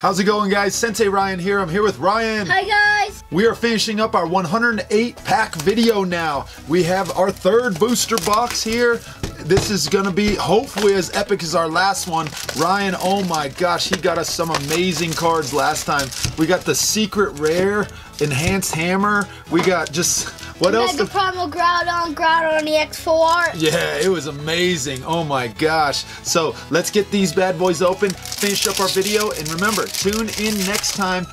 How's it going guys? Sensei Ryan here. I'm here with Ryan. Hi guys. We are finishing up our 108 pack video now. We have our third booster box here. This is gonna be hopefully as epic as our last one. Ryan, oh my gosh, he got us some amazing cards last time. We got the secret rare enhanced hammer. We got just what else? Mega Primal Groudon, Groudon EX4. Yeah, it was amazing. Oh my gosh. So let's get these bad boys open, finish up our video, and remember, tune in next time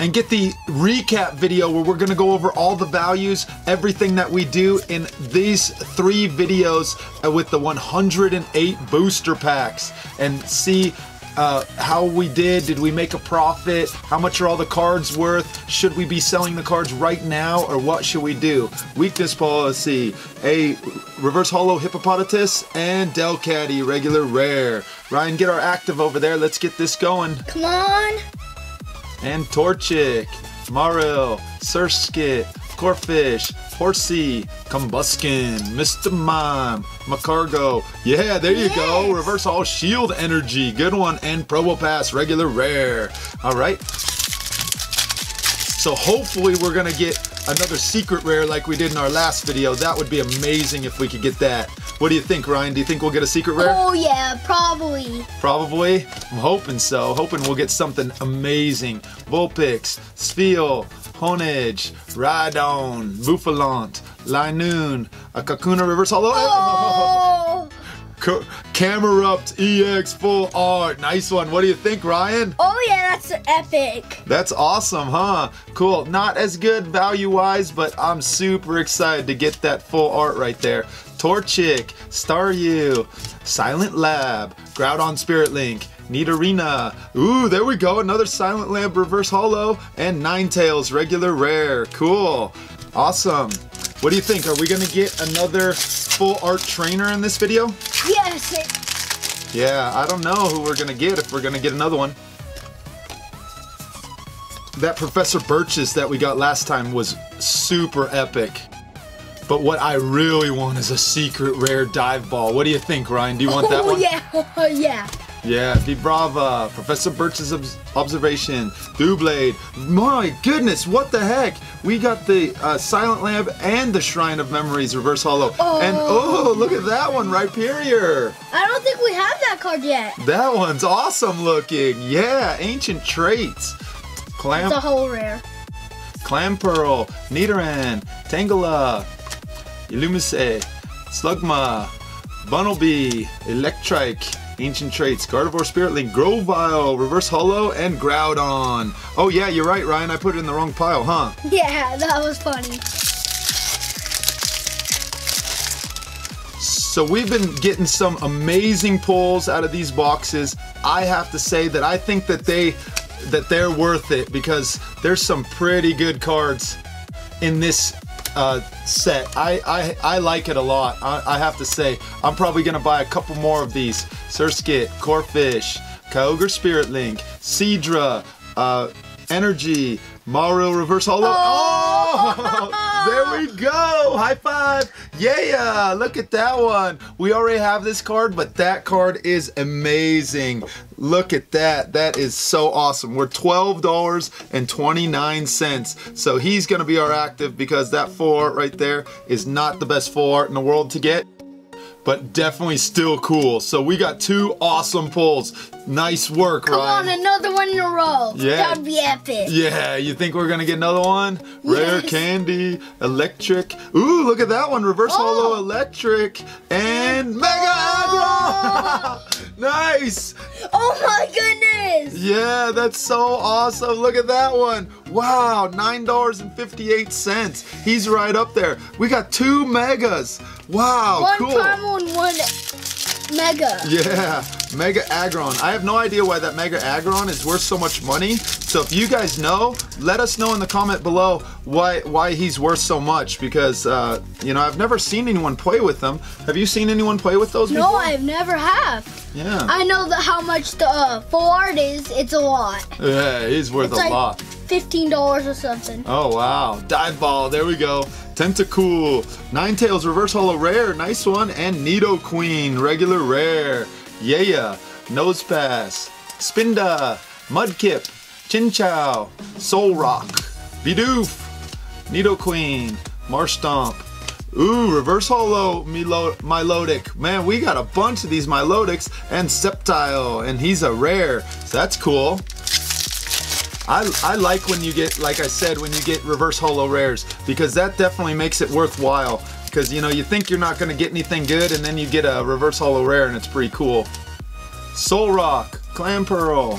and get the recap video where we're gonna go over all the values, everything that we do in these three videos uh, with the 108 booster packs and see uh, how we did. Did we make a profit? How much are all the cards worth? Should we be selling the cards right now or what should we do? Weakness policy, a reverse hollow Hippopotas and Delcatty regular rare. Ryan, get our active over there. Let's get this going. Come on. And Torchic, Marill, Surskit, Corphish, Horsea, Combusken, Mr. Mime, Magcargo. Yeah, there you go. Reverse all shield energy. Good one. And Probopass, regular rare. All right. So hopefully we're gonna get another secret rare like we did in our last video. That would be amazing if we could get that. What do you think, Ryan? Do you think we'll get a secret rare? Oh yeah, probably. Probably. I'm hoping so. Hoping we'll get something amazing. Vulpix, Spheal, Honedge, Rhydon, Bouffalant, Linoone, a Kakuna Reverse Hollow. Oh. Ca- Camerupt EX Full Art. Nice one. What do you think, Ryan? Oh yeah, that's epic. That's awesome, huh? Cool. Not as good value wise, but I'm super excited to get that full art right there. Torchic, Staryu, Silent Lab, Groudon Spirit Link, Nidorina. Ooh, there we go. Another Silent Lab Reverse Holo and Ninetales Regular Rare. Cool. Awesome. What do you think? Are we gonna get another full art trainer in this video? Yes. Yeah, I don't know who we're gonna get if we're gonna get another one. That Professor Birch's that we got last time was super epic. But what I really want is a secret rare dive ball. What do you think, Ryan? Do you want that oh one? yeah. Oh yeah. Yeah, Vibrava, Professor Birch's obs- observation, Doublade. My goodness, what the heck? We got the uh, Silent Lab and the Shrine of Memories Reverse Hollow. Oh. And oh, look at that one, Rhyperior. I don't think we have that card yet. That one's awesome looking. Yeah, ancient traits. Clam, It's a whole rare. Clamperl, Nidoran, Tangela, Illumise, Slugma, Bunnelby, Electrike, Ancient Traits, Gardevoir Spirit Link, Grovyle, Reverse Hollow, and Groudon. Oh yeah, you're right, Ryan. I put it in the wrong pile, huh? Yeah, that was funny. So we've been getting some amazing pulls out of these boxes. I have to say that I think that they that they're worth it because there's some pretty good cards in this uh, set. I, I I like it a lot. I, I have to say I'm probably gonna buy a couple more of these. Surskit, Corphish, Kyogre Spirit Link, Seadra, uh, Energy, Mario Reverse Hollow. Oh! oh there we go! High five! Yeah! Look at that one. We already have this card, but that card is amazing. Look at that. That is so awesome. We're $12.29. So he's going to be our active because that four right there is not the best full art in the world to get but definitely still cool. So we got two awesome pulls. Nice work, Come Ryan. on, another one in a row. Yeah. That would be epic. Yeah, you think we're gonna get another one? Rare Yes. candy, electric. Ooh, look at that one. Reverse Oh. holo electric and oh. mega Aggron. nice. Oh my goodness. Yeah, that's so awesome. Look at that one. Wow, $9.58. He's right up there. We got two megas. Wow, one cool. primal and one mega. Yeah, Mega Aggron. I have no idea why that Mega Aggron is worth so much money. So if you guys know, let us know in the comment below why why he's worth so much. Because uh, you know I've never seen anyone play with them. Have you seen anyone play with those No, before? I've never have. Yeah. I know that how much the uh, full art is. It's a lot. yeah, he's worth It's a like lot. Fifteen dollars or something. Oh wow, dive ball. There we go. Tentacool, Ninetales Reverse Holo Rare, nice one, and Nidoqueen regular rare. Yeah, Nosepass, Spinda, Mudkip, Chinchou, Solrock, Bidoof, Nidoqueen, Marshtomp. Ooh, Reverse Holo Milo- Milotic. Man, we got a bunch of these Milotics and Sceptile, and he's a rare, so that's cool. I, I like when you get, like I said, when you get reverse holo rares because that definitely makes it worthwhile. Because you know you think you're not going to get anything good, and then you get a reverse holo rare, and it's pretty cool. Solrock, Clamperl,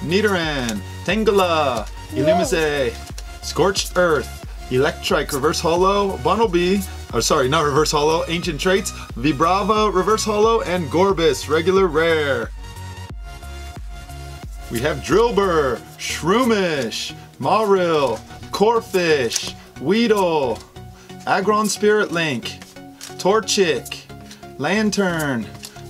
Nidoran, Tangela, Illumise, Scorched Earth, Electrike Reverse Holo, Bunnelby, or sorry, not Reverse Holo, Ancient Traits, Vibrava Reverse Holo, and Gorebyss Regular Rare. We have Drillbur, Shroomish, Marill, Corphish, Weedle, Aggron Spirit Link, Torchic, Lanturn,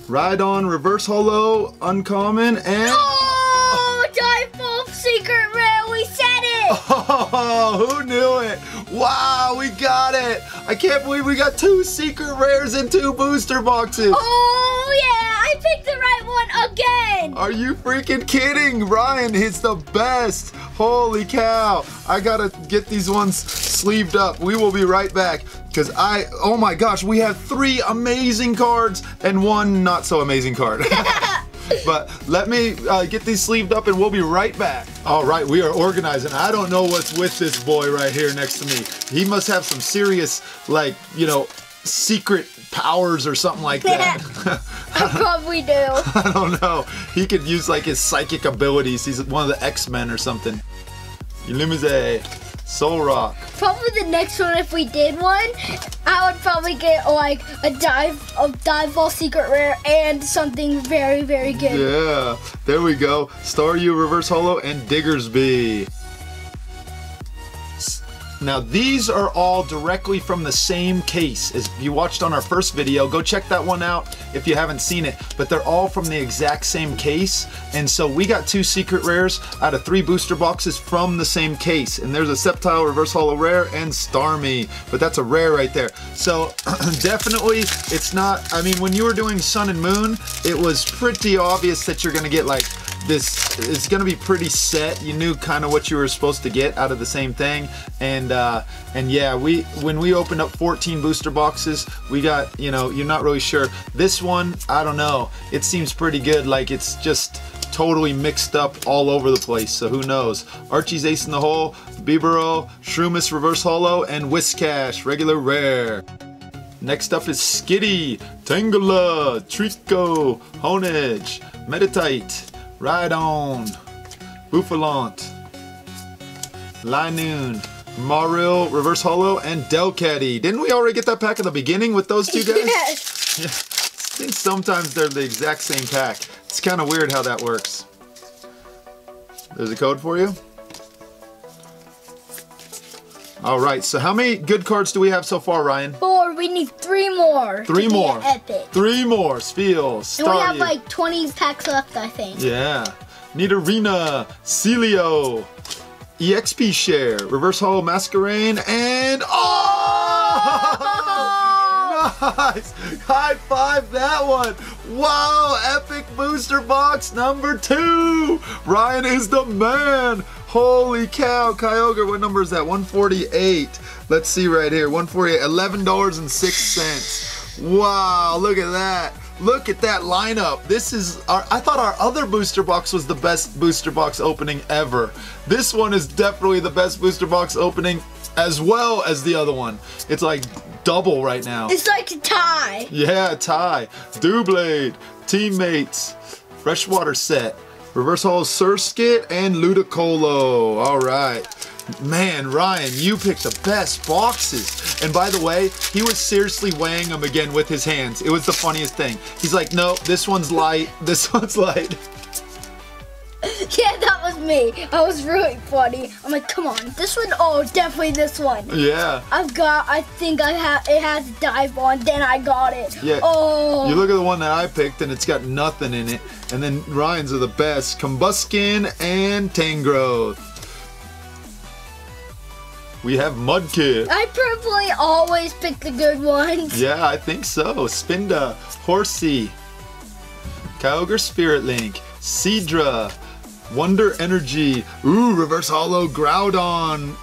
Rhydon Reverse Holo, Uncommon, and. Oh, Dive Secret Rare, we said it! Oh, who knew it? Wow, we got it! I can't believe we got two secret rares and two booster boxes. Oh, yeah, I picked the right one again! Are you freaking kidding? Ryan is the best. Holy cow. I gotta get these ones sleeved up. We will be right back. Because I, oh my gosh, we have three amazing cards and one not so amazing card. but let me uh, get these sleeved up and we'll be right back. All right, we are organizing. I don't know what's with this boy right here next to me. He must have some serious, like, you know, secret powers or something like that. I probably do. I don't know. He could use like his psychic abilities. He's one of the X-Men or something. Illumise, Solrock. Probably the next one, if we did one, I would probably get like a dive, a dive ball secret rare and something very, very good. Yeah, there we go. Staryu Reverse Holo and Diggersby. Now these are all directly from the same case as you watched on our first video. Go check that one out if you haven't seen it. But they're all from the exact same case. And so we got two secret rares out of three booster boxes from the same case. And there's a Sceptile Reverse Holo Rare and Starmie. But that's a rare right there. So definitely it's not, I mean, when you were doing Sun and Moon, it was pretty obvious that you're gonna get like this is going to be pretty set. You knew kind of what you were supposed to get out of the same thing, and uh, and yeah, we when we opened up 14 booster boxes, we got you know you're not really sure. This one, I don't know. It seems pretty good. Like it's just totally mixed up all over the place. So who knows? Archie's Ace in the Hole, Bibarel, Shroomish Reverse Hollow, and Whiscash Regular Rare. Next up is Skitty, Tangela, Treecko, Honedge, Meditite, Rhydon, Bouffalant, Linoone, Marill, Reverse Holo, and Delcatty. Didn't we already get that pack at the beginning with those two guys? Yes. I think sometimes they're the exact same pack. It's kind of weird how that works. There's a code for you. All right, so how many good cards do we have so far, Ryan? Four. We need three more. Three more. Epic. Three more. Spheal, And we have like 20 packs left, I think. Yeah. Nidorina, Celio, EXP Share, Reverse Holo Masquerain, and oh! nice! High five that one! Wow! Epic booster box number two! Ryan is the man! Holy cow, Kyogre, what number is that? 148. Let's see right here. 148, $11.06. Wow, look at that. Look at that lineup. This is our I thought our other booster box was the best booster box opening ever. This one is definitely the best booster box opening as well as the other one. It's like double right now. It's like a tie. Yeah, tie. Doublade, teammates, freshwater set, reverse holo Surskit, and Ludicolo. All right. Man, Ryan, you picked the best boxes. And by the way, he was seriously weighing them again with his hands. It was the funniest thing. He's like, nope, this one's light, this one's light. Yeah, that was me. I was really funny. I'm like, come on, this one. Oh, definitely this one. Yeah. I've got. I think I have. It has dive on. Then I got it. Yeah. Oh. You look at the one that I picked and it's got nothing in it. And then Ryan's are the best. Combusken and Tangrowth. We have Mudkip. I probably always pick the good ones. Yeah, I think so. Spinda, Horsea, Kyogre Spirit Link, Seadra, Wonder Energy, ooh, Reverse Hollow Groudon,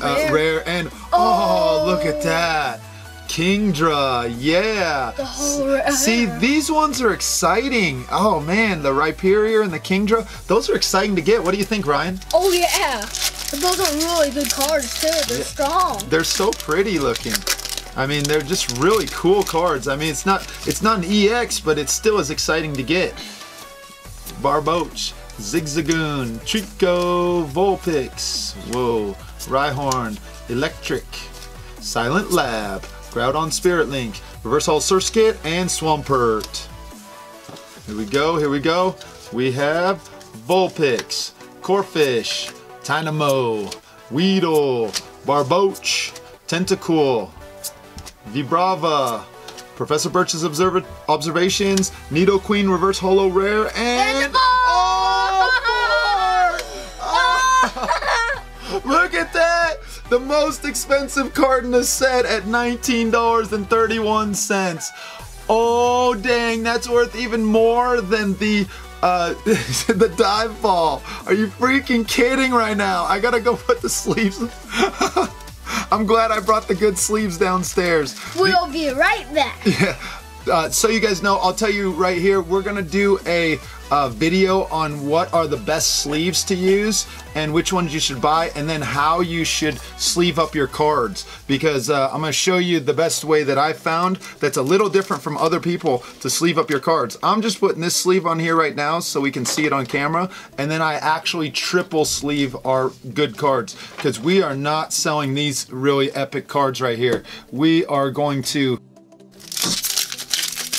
uh, Rare. rare, and oh, look at that. Kingdra, yeah. The. See, these ones are exciting. Oh man, the Rhyperior and the Kingdra, those are exciting to get. What do you think, Ryan? Oh yeah. Those are really good cards too. They're strong. They're so pretty looking. I mean, they're just really cool cards. I mean, it's not it's not an EX, but it's still as exciting to get. Barboach, Zigzagoon, Treecko, Vulpix, whoa, Rhyhorn, Electric, Silent Lab, Groudon Spirit Link, Reverse Hall Surskit, and Swampert. Here we go, here we go. We have Vulpix, Corphish, Tynamo, Weedle, Barboach, Tentacool, Vibrava, Professor Birch's observa- observations, Nidoqueen Reverse Holo Rare, and. And- The most expensive card in the set at $19.31. Oh, dang, that's worth even more than the. Uh, the dive ball. Are you freaking kidding right now? I gotta go put the sleeves. I'm glad I brought the good sleeves downstairs. We'll be right back. Uh, so you guys know, I'll tell you right here, we're gonna do a uh, video on what are the best sleeves to use and which ones you should buy, and then how you should sleeve up your cards. Because uh, I'm gonna show you the best way that I found that's a little different from other people to sleeve up your cards. I'm just putting this sleeve on here right now so we can see it on camera, and then I actually triple sleeve our good cards because we are not selling these really epic cards right here. We are going to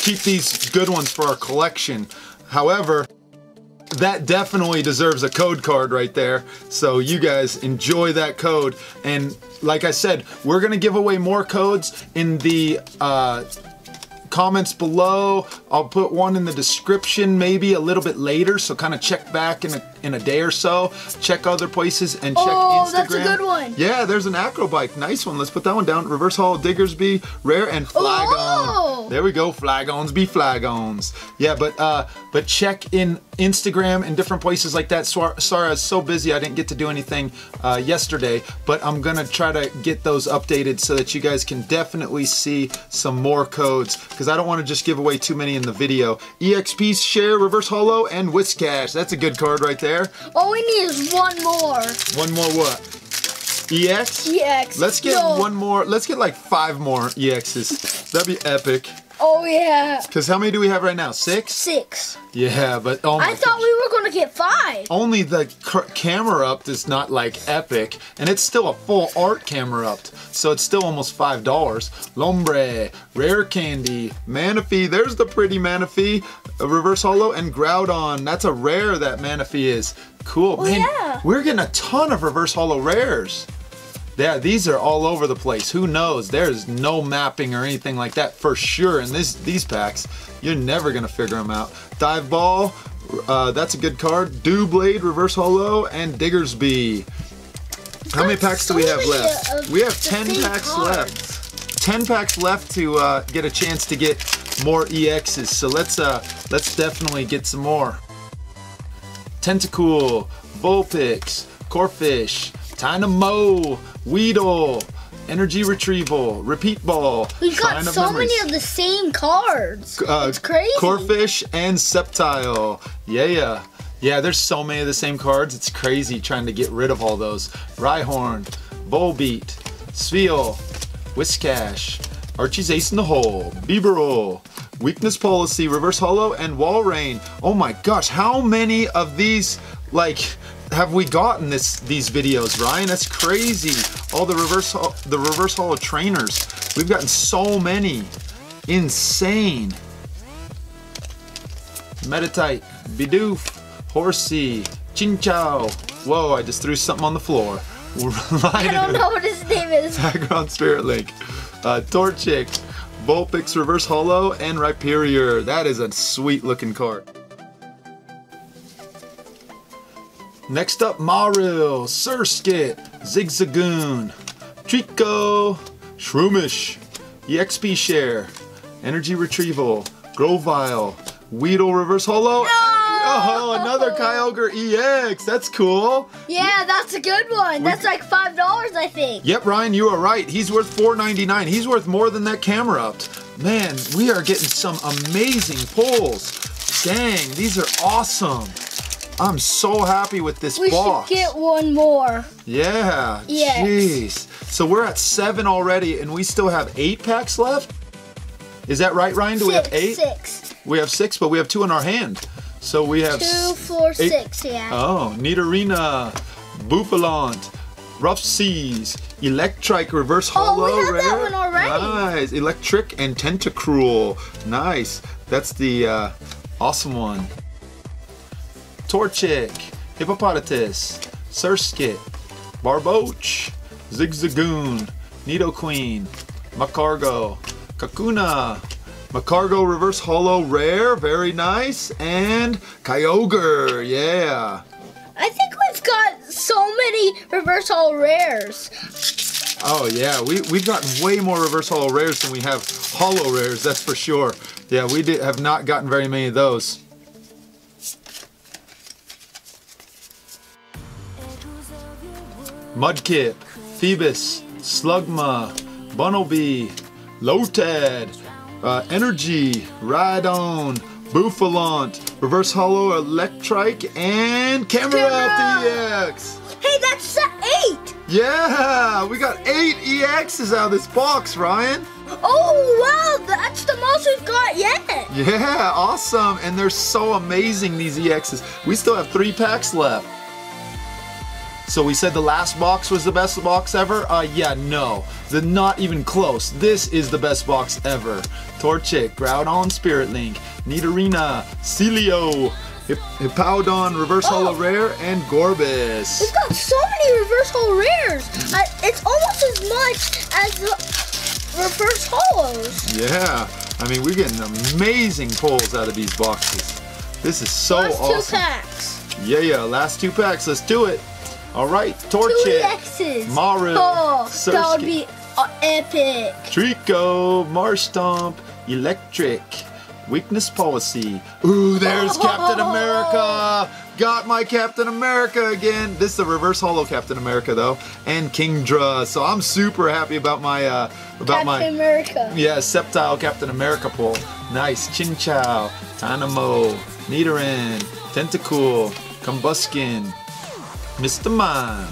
keep these good ones for our collection. However, that definitely deserves a code card right there. So you guys enjoy that code. And like I said, we're gonna give away more codes in the uh, comments below. I'll put one in the description maybe a little bit later. So kind of check back in a, in a day or so. Check other places and check Oh, Instagram. Oh, that's a good one. Yeah, there's an acrobike. Nice one. Let's put that one down. Reverse Hall, Diggersby, Rare, and Flygon. Oh. There we go. Flygons be flygons. Yeah, but uh, but check in Instagram and different places like that. So, sorry, I was so busy I didn't get to do anything uh, yesterday, but I'm gonna try to get those updated so that you guys can definitely see some more codes because I don't want to just give away too many in the video. EXP share, Reverse Holo, and Whiscash. That's a good card right there. All we need is one more. One more what? EX? EX. Let's get No. one more. Let's get like five more EXs. That'd be epic. Oh yeah. Because how many do we have right now? Six? Six. Yeah, but oh my I thought gosh. we were gonna get five. Only the Camerupt is not like epic, and it's still a full art Camerupt, so it's still almost five dollars. Lombre, rare candy, Manaphy. There's the pretty Manaphy, a reverse holo, and Groudon. That's a rare that Manaphy is. Cool, oh, man. yeah. We're getting a ton of reverse holo rares. Yeah, these are all over the place. Who knows? There's no mapping or anything like that for sure in this these packs. You're never gonna figure them out. Dive Ball, uh, that's a good card. Doublade, Reverse Holo, and Diggersby. How many packs do we have left? We have 10 packs left. 10 packs left to uh, get a chance to get more EXs. So let's uh, let's definitely get some more. Tentacool, Vulpix, Corfish, Tynamo, Weedle, Energy Retrieval, Repeat Ball. We've got so Memories, many of the same cards. uh, it's crazy. Corphish and Sceptile. Yeah, yeah. Yeah, there's so many of the same cards. It's crazy trying to get rid of all those. Rhyhorn, Volbeat, Spheal, Whiscash, Archie's Ace in the Hole, Bibarel, Weakness Policy, Reverse Hollow, and Walrein. Oh my gosh, how many of these, like, have we gotten this these videos, Ryan? That's crazy. All the reverse the reverse hollow trainers. We've gotten so many. Insane. Meditite, Bidoof, Horsea, Chinchou. Whoa, I just threw something on the floor. I don't know what his name is. Background Spirit Link. Uh, Torchic, Vulpix Reverse Holo, and Rhyperior. That is a sweet looking card. Next up, Marill, Surskit, Zigzagoon, Treecko, Shroomish, EXP Share, Energy Retrieval, Grovyle, Weedle Reverse Holo. Oh, another Kyogre EX. That's cool. Yeah, that's a good one. That's like five dollars, I think. Yep, Ryan, you are right. He's worth $4.99. He's worth more than that Camerupt. Man, we are getting some amazing pulls. Dang, these are awesome. I'm so happy with this We box. should get one more. Yeah. Yes. Jeez. So we're at seven already, and we still have eight packs left. Is that right, Ryan? Do we have eight? Six. We have six, but we have two in our hand. So we have Two, four, eight- six. Yeah. Oh, Nidorina, Bouffalant, Rough Seas, Electric Reverse Oh, Hollow we have that one already. Nice. Electric and Tentacruel. Nice. That's the uh, awesome one. Torchic, Hippopotas, Surskit, Barboach, Zigzagoon, Nidoqueen, Magcargo, Kakuna, Magcargo Reverse Hollow Rare, very nice, and Kyogre, yeah. I think we've got so many reverse all rares. Oh yeah, we we've gotten way more reverse hollow rares than we have hollow rares. That's for sure. Yeah, we did, have not gotten very many of those. Mudkip, Feebas, Slugma, Bunnelby, Lotad, uh, Energy, Rhydon, Bouffalant, Reverse Hollow Electrike, and Camera! DX. Hey, that's eight. Yeah, we got eight EXs out of this box, Ryan. Oh wow, that's the most we've got yet. Yeah, awesome. And they're so amazing, these EXs. We still have three packs left. So we said the last box was the best box ever? Uh, yeah, no. The not even close. This is the best box ever. Torchic, Groudon, Spirit Link, Nidorina, Celio, Hip- Hippowdon, Reverse Hollow Rare, and Gorebyss. We've got so many reverse holo rares. Uh, it's almost as much as the reverse holos. Yeah, I mean, we're getting amazing pulls out of these boxes. This is so awesome. Last two packs. Yeah, yeah, last two packs. Let's do it. All right, Torchic. Maru, Oh, that would be uh, epic. Treecko, Marshtomp, Electric, Weakness Policy. Ooh, there's Captain America. Got my Captain America again. This is the reverse hollow Captain America though, and Kingdra. So I'm super happy about my uh about Captain my America. yeah, Sceptile Captain America pull. Nice. Chinchou, Tynamo, Nidoran, Tentacool, Combusken, Mr. Mime,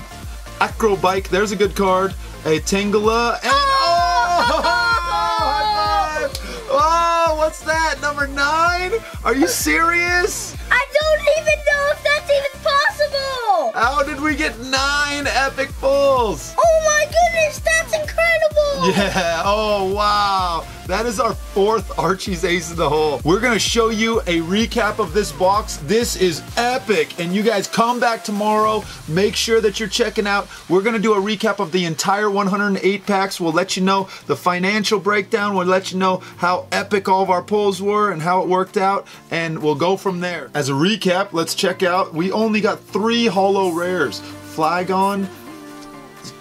Acrobike, there's a good card. A Tangela, and oh! high five! Oh, what's that? Number nine? Are you serious? I don't even know if that's even possible. How did we get nine epic pulls? Oh Yeah, oh wow. That is our fourth Archie's Ace in the Hole. We're gonna show you a recap of this box. This is epic. And you guys come back tomorrow. Make sure that you're checking out. We're gonna do a recap of the entire 108 packs. We'll let you know the financial breakdown. We'll let you know how epic all of our pulls were and how it worked out. And we'll go from there. As a recap, let's check out. We only got three holo rares. Flygon,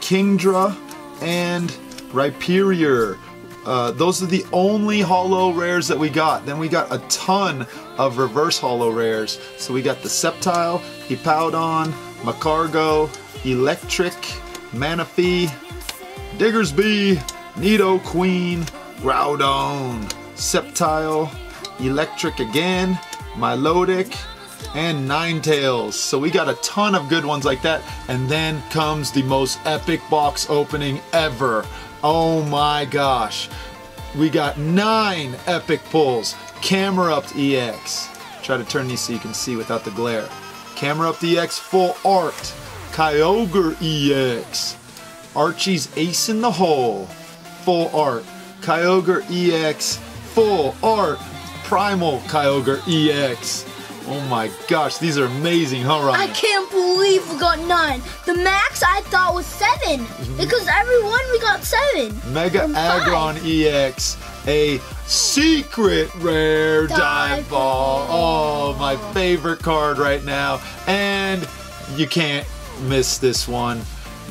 Kingdra, and Rhyperior. Uh, those are the only hollow rares that we got. Then we got a ton of reverse hollow rares. So we got the Sceptile, Hippowdon, Magcargo, Electric, Manaphy, Diggersby, Nidoqueen, Groudon, Sceptile, Electric again, Milotic, and Ninetales. So we got a ton of good ones like that. And then comes the most epic box opening ever. Oh my gosh. We got nine epic pulls. Camerupt EX. Try to turn these so you can see without the glare. Camerupt EX full art. Kyogre EX. Archie's Ace in the Hole. Full art. Kyogre EX. Full art. Primal Kyogre EX. Oh my gosh, these are amazing, huh, Ryan? I can't believe we got nine. The max I thought was 7 Mm-hmm. because every one we got seven. Mega. Aggron EX, a secret rare dive, Dive ball. ball. Oh, my favorite card right now. And you can't miss this one.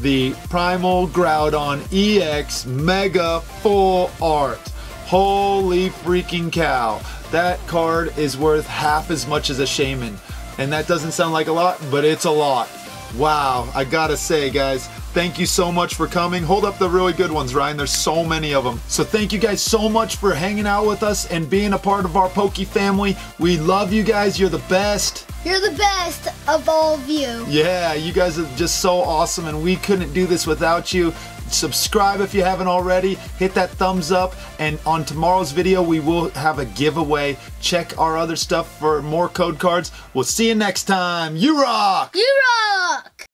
The Primal Groudon EX Mega Full Art. Holy freaking cow. That card is worth half as much as a Shaman. And that doesn't sound like a lot, but it's a lot. Wow, I gotta say, guys, thank you so much for coming. Hold up the really good ones, Ryan. There's so many of them. So thank you guys so much for hanging out with us and being a part of our Pokey family. We love you guys. You're the best. You're the best of all of you. Yeah, you guys are just so awesome, and we couldn't do this without you. Subscribe if you haven't already. Hit that thumbs up. And on tomorrow's video, we will have a giveaway. Check our other stuff for more code cards. We'll see you next time. You rock! You rock!